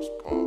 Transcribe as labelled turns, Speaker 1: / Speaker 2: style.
Speaker 1: was.